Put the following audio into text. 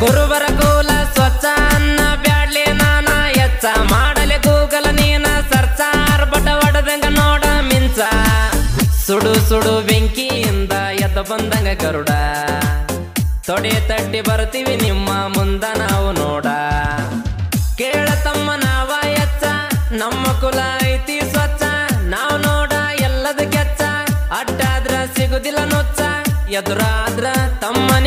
ಕುರುಬರ ಕೂಲ ಸ್ವಚ್ಛ ಅನ್ನ ಬ್ಯಾಡ್ಲಿ ನಾನ ಎಚ್ಚ. ಮಾಡಲಿ ಗೂಗಲ್, ನೀನ ಸರ್ಚಾರ್. ಬಟ ಒಡದಂಗ ನೋಡ ಮಿಂಚ. ಸುಡು ಸುಡು ಬೆಂಕಿಯಿಂದ ಎದ್ದ ಬಂದಂಗ ಗರುಡ. ತೊಡೆ ತಟ್ಟಿ ಬರ್ತೀವಿ ನಿಮ್ಮ ಮುಂದ ನಾವು ನೋಡ. ಕೇಳ ತಮ್ಮ ನಾವ ಎಚ್ಚ. ನಮ್ಮ ಕುಲ ಐತಿ ಸ್ವಚ್ಛ. ನಾವು ನೋಡ ಎಲ್ಲದ ಕೆಚ್ಚ. ಅಡ್ಡಾದ್ರ ಸಿಗುದಿಲ್ಲ ನೊಚ್ಚ. ಎದುರಾದ್ರ ತಮ್ಮ